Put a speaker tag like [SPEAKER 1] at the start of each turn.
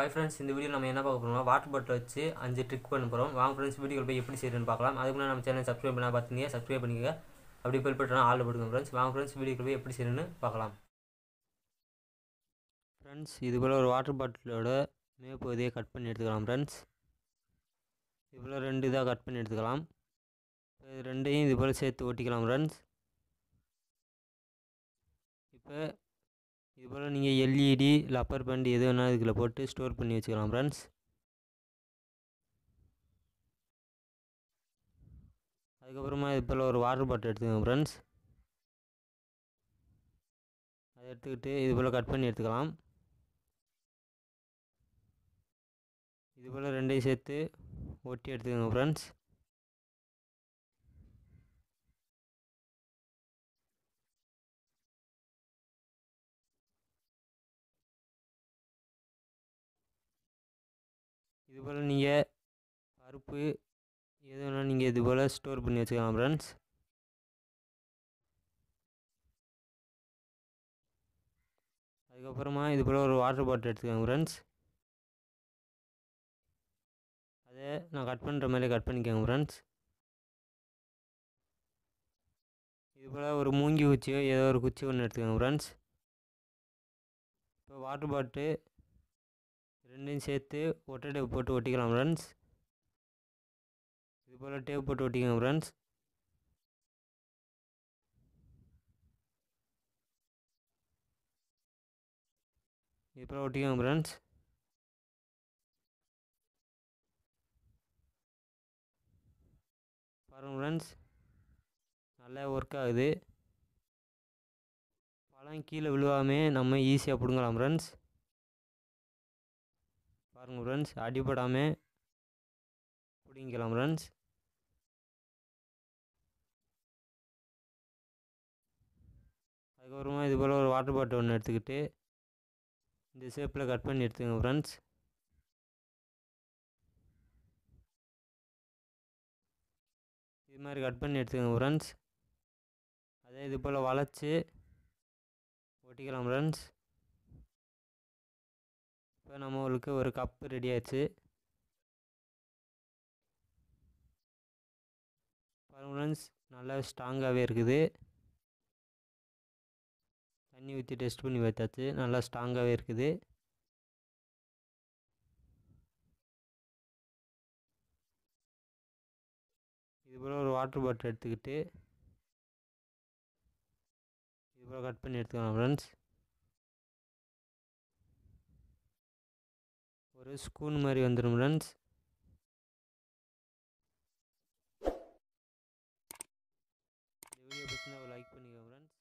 [SPEAKER 1] Hi friends இந்த video நம்ம என்ன பார்க்க போகிறோம்னா வாட்டர் பாட்டில் வச்சு அஞ்சு ட்ரிக் பண்ண போகிறோம் வாங்க ஃப்ரெண்ட்ஸ் வீடியோ போய் எப்படி செய்யணும்னு பார்க்கலாம். அதுக்கு முன்னாடி நம்ம சேனல் சப்ஸ்கிரைப் பண்ணால் பார்த்தீங்க சப்ஸ்கிரைப் பண்ணிக்கங்க. அப்படி போய் பட்டனா ஆள் போடுங்க ஃப்ரெண்ட்ஸ் வாங்க ஃப்ரெண்ட்ஸ் வீடியோ போய் எப்படி செய்யணும்னு பார்க்கலாம். ஃப்ரெண்ட்ஸ் இது போல் ஒரு வாட்டர் பாட்டிலோட மேற்பகுதியை கட் பண்ணி எடுத்துக்கலாம் ஃப்ரெண்ட்ஸ் இது போல் ரெண்டு இதாக கட் பண்ணி எடுத்துக்கலாம். இது ரெண்டையும் இது போல் சேர்த்து ஒட்டிக்கலாம் ஃப்ரெண்ட்ஸ் இப்போ இது போல் நீங்கள் எல்இடி லப்பர் பேண்ட் எது வேணாலும் இதுக்குள்ளே போட்டு ஸ்டோர் பண்ணி வச்சுக்கலாம் ஃப்ரெண்ட்ஸ் அதுக்கப்புறமா இது போல் ஒரு வாட்டர் பாட்டில் எடுத்துக்கோங்க ஃப்ரெண்ட்ஸ் அதை எடுத்துக்கிட்டு இது போல் கட் பண்ணி எடுத்துக்கலாம். இது போல் ரெண்டையும் சேர்த்து ஒட்டி எடுத்துக்கோங்க ஃப்ரெண்ட்ஸ் இது போல் நீங்கள் பருப்பு எது வேணாலும் நீங்கள் இது போல் ஸ்டோர் பண்ணி வச்சுக்கலாம் ஃப்ரெண்ட்ஸ் அதுக்கப்புறமா இது போல் ஒரு வாட்டர் பாட்டில் எடுத்துக்கோங்க ஃப்ரெண்ட்ஸ் அதை நான் கட் பண்ணுற மாதிரி கட் பண்ணிக்கோங்க ஃப்ரெண்ட்ஸ் இது போல் ஒரு மூங்கி குச்சியோ ஏதோ ஒரு குச்சி ஒன்று எடுத்துக்கோங்க ஃப்ரெண்ட்ஸ் இப்போ வாட்டர் பாட்டு ரெண்டையும் சேர்த்து ஒட்டை டேப் போட்டு ஒட்டிக்கலாம் ஃப்ரெண்ட்ஸ் இது போல் டேப் போட்டு ஒட்டிக்கோங்க ஃப்ரெண்ட்ஸ் இது போல் ஒட்டிக்கோங்க ஃப்ரெண்ட்ஸ் பாருங்கள் ஃப்ரெண்ட்ஸ் நல்லா ஒர்க் ஆகுது. பழம் கீழே விழுவாமே நம்ம ஈஸியாக பிடுங்கலாம் ஃப்ரெண்ட்ஸ் பாருங்கள் ஃப்ரெண்ட்ஸ் அடிபடாமல் பிடிங்கிக்கலாம் ஃப்ரெண்ட்ஸ் அதுக்கப்புறமா இது போல் ஒரு வாட்டர் பாட்டில் ஒன்று எடுத்துக்கிட்டு இந்த ஷேப்பில் கட் பண்ணி எடுத்துக்கோங்க ஃப்ரெண்ட்ஸ் இது மாதிரி கட் பண்ணி எடுத்துக்கோங்க ஃப்ரெண்ட்ஸ் அதே இது போல் வளைச்சி ஒட்டிக்கலாம் ஃப்ரெண்ட்ஸ் இப்போ நம்மளுக்கு ஒரு கப்பு ரெடி ஆச்சு. பாருங்கள் நல்லா ஸ்ட்ராங்காகவே இருக்குது. தண்ணி ஊற்றி டெஸ்ட் பண்ணி வைத்தாச்சு நல்லா ஸ்ட்ராங்காகவே இருக்குது. இது போல் ஒரு வாட்டர் பாட்டில் எடுத்துக்கிட்டு இது போல் கட் பண்ணி எடுத்துக்கலாம் ஃப்ரெண்ட்ஸ் ஒரு ஸ்பூன் மாதிரி வந்துடும் ஃப்ரெண்ட்ஸ் இந்த வீடியோ பற்றினா ஒரு லைக் பண்ணிக்கோங்க ஃப்ரெண்ட்ஸ்